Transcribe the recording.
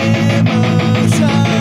emotion.